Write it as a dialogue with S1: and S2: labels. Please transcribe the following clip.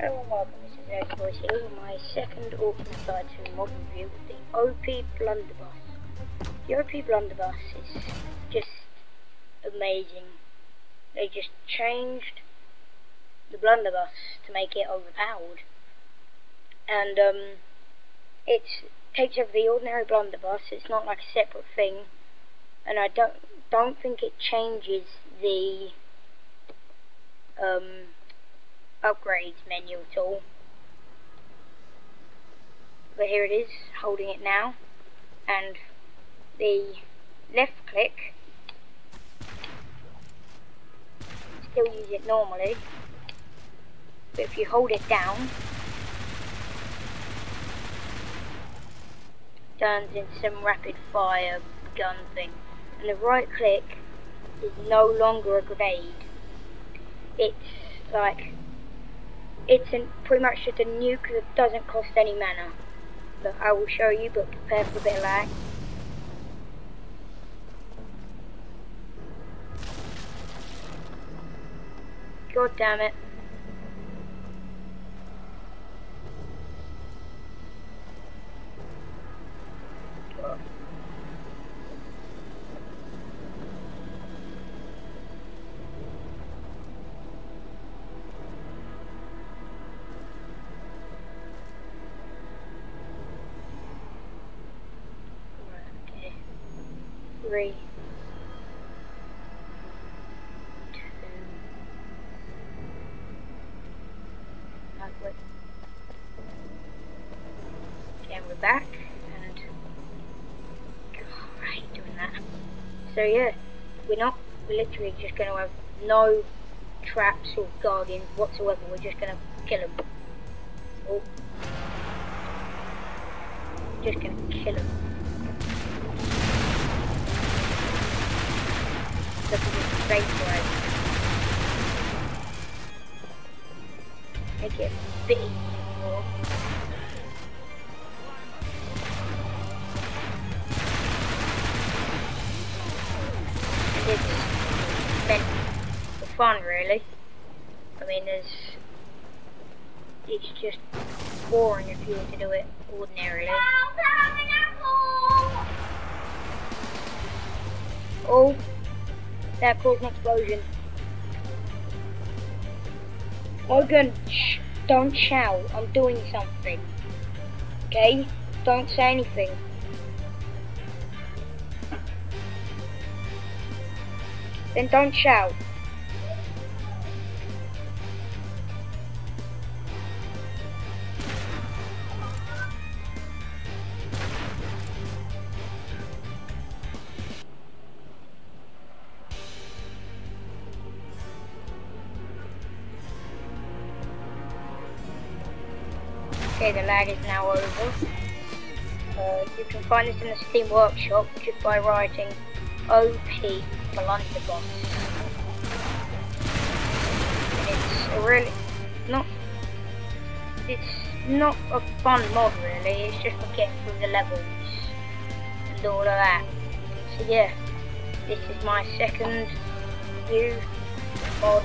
S1: Hello and welcome, this is Elzy Boiz here with my second Orcs Must Die 2 mod review with the OP Blunderbuss. The OP Blunderbuss is just amazing. They just changed the Blunderbuss to make it overpowered. And um, it takes over the ordinary Blunderbuss, it's not like a separate thing. And I don't, don't think it changes the um, upgrades menu at all. But here it is, holding it now. And the left click, still use it normally. But if you hold it down, turns into some rapid fire gun thing. And the right click is no longer a grenade. It's like it's an, pretty much just a nuke that doesn't cost any mana. Look, I will show you, but prepare for a bit of lag. God damn it. Three. Two. We're back and alright doing that. So yeah, we're not we're literally just gonna have no traps or guardians whatsoever, we're just gonna kill them. Oh. Just gonna kill them. At his face right. Make it big. And it's meant for fun really. I mean there's it's just boring if you were to do it ordinarily. Oh, that caused an explosion. Logan, shh, don't shout. I'm doing something. Okay? Don't say anything. Then don't shout. Okay, the lag is now over. Uh, you can find this in the Steam Workshop just by writing OP Blunderbuss. And it's a really not it's not a fun mod really, it's just for getting through the levels and all of that. So yeah, this is my second review mod